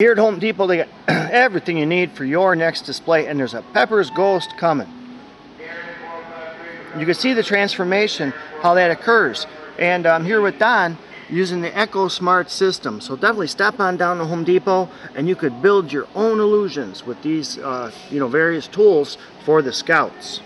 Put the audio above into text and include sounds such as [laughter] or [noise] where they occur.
Here at Home Depot, they got [clears throat] everything you need for your next display, and there's a Pepper's Ghost coming. You can see the transformation, how that occurs. And I'm here with Don using the EcoSmart system. So definitely stop on down to Home Depot, and you could build your own illusions with these, uh, you know, various tools for the Scouts.